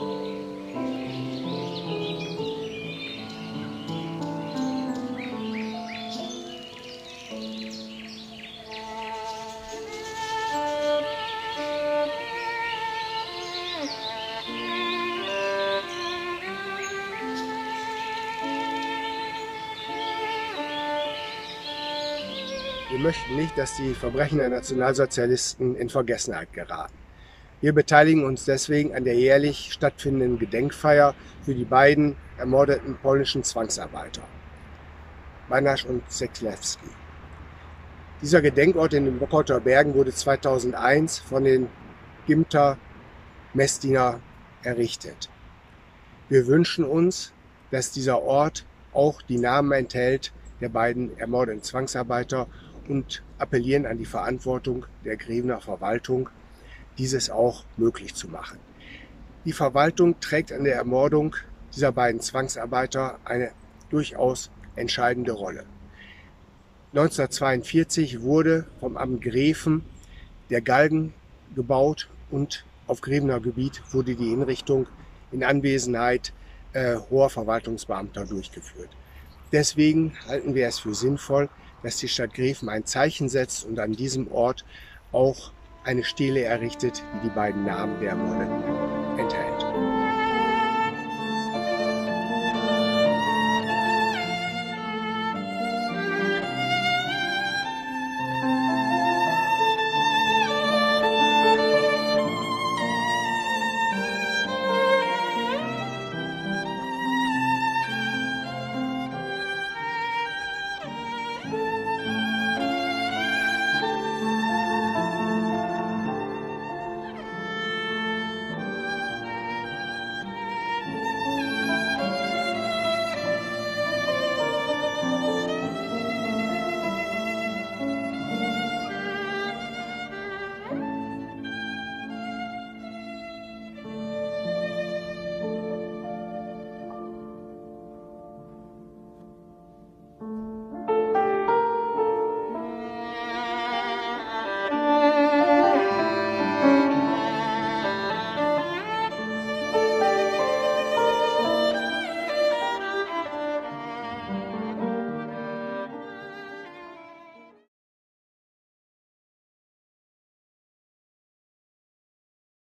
Wir möchten nicht, dass die Verbrechen der Nationalsozialisten in Vergessenheit geraten. Wir beteiligen uns deswegen an der jährlich stattfindenden Gedenkfeier für die beiden ermordeten polnischen Zwangsarbeiter, Banasch und Zeklewski. Dieser Gedenkort in den Bockhauter Bergen wurde 2001 von den Gimter Messdiener errichtet. Wir wünschen uns, dass dieser Ort auch die Namen enthält der beiden ermordeten Zwangsarbeiter und appellieren an die Verantwortung der Grevener Verwaltung, dieses auch möglich zu machen. Die Verwaltung trägt an der Ermordung dieser beiden Zwangsarbeiter eine durchaus entscheidende Rolle. 1942 wurde vom Amt Greven der Galgen gebaut und auf Grevener Gebiet wurde die Hinrichtung in Anwesenheit äh, hoher Verwaltungsbeamter durchgeführt. Deswegen halten wir es für sinnvoll, dass die Stadt Greven ein Zeichen setzt und an diesem Ort auch eine Stele errichtet, die die beiden Namen der Ermordeten enthält.